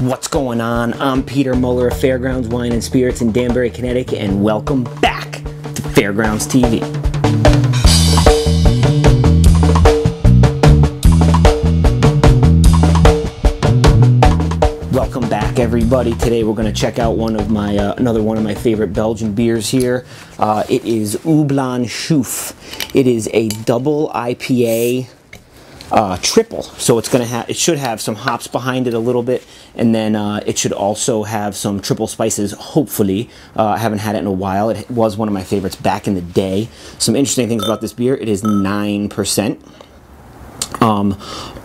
What's going on? I'm Peter Muller of Fairgrounds Wine and Spirits in Danbury, Connecticut, and welcome back to Fairgrounds TV. Welcome back, everybody. Today we're going to check out one of my uh, another one of my favorite Belgian beers here. Uh, it is Houblon Chouffe. It is a double IPA uh, triple. So it's gonna have it should have some hops behind it a little bit, and then uh, it should also have some triple spices. Hopefully, uh, I haven't had it in a while. It was one of my favorites back in the day. Some interesting things about this beer: it is nine percent. Um,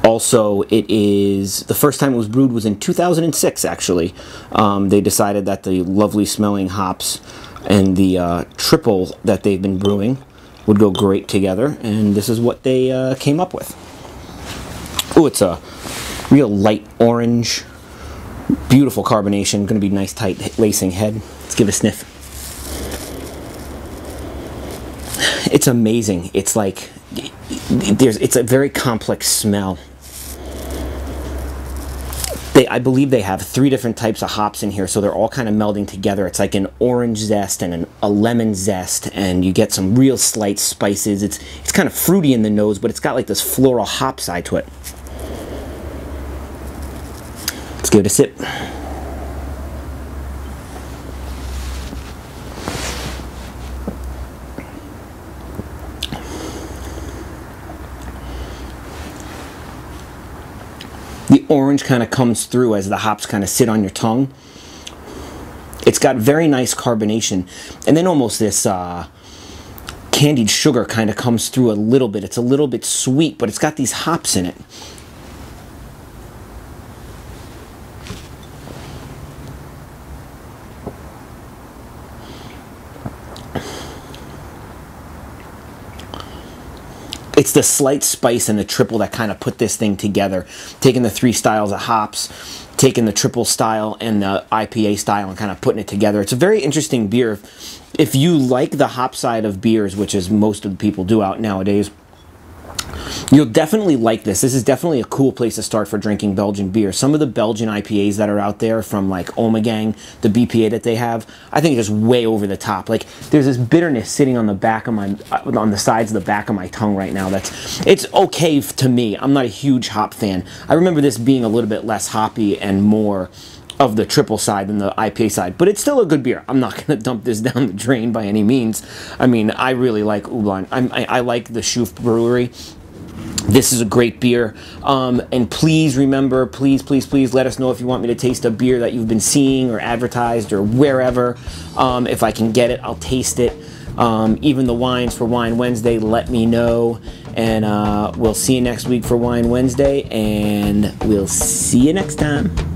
also, it is the first time it was brewed was in 2006. Actually, um, they decided that the lovely smelling hops and the uh, triple that they've been brewing would go great together, and this is what they uh, came up with. Oh, it's a real light orange, beautiful carbonation. Going to be nice, tight lacing head. Let's give it a sniff. It's amazing. It's like there's. It's a very complex smell. They, I believe they have three different types of hops in here, so they're all kind of melding together. It's like an orange zest and an, a lemon zest, and you get some real slight spices. It's it's kind of fruity in the nose, but it's got like this floral hop side to it. Let's give it a sip. The orange kind of comes through as the hops kind of sit on your tongue. It's got very nice carbonation, and then almost this uh, candied sugar kind of comes through a little bit. It's a little bit sweet, but it's got these hops in it. It's the slight spice and the triple that kind of put this thing together. Taking the three styles of hops, taking the triple style and the IPA style and kind of putting it together. It's a very interesting beer. If you like the hop side of beers, which is most of the people do out nowadays, You'll definitely like this. This is definitely a cool place to start for drinking Belgian beer. Some of the Belgian IPAs that are out there from like Ommegang, the BPA that they have, I think it's just way over the top. Like there's this bitterness sitting on the back of my, on the sides of the back of my tongue right now. That's, it's okay to me. I'm not a huge hop fan. I remember this being a little bit less hoppy and more of the triple side than the IPA side, but it's still a good beer. I'm not going to dump this down the drain by any means. I mean, I really like Houblon. I, I like the Chouffe Brewery. This is a great beer. Um, and please remember, please, please, please let us know if you want me to taste a beer that you've been seeing or advertised or wherever. Um, if I can get it, I'll taste it. Um, even the wines for Wine Wednesday, let me know. And uh, we'll see you next week for Wine Wednesday. And we'll see you next time.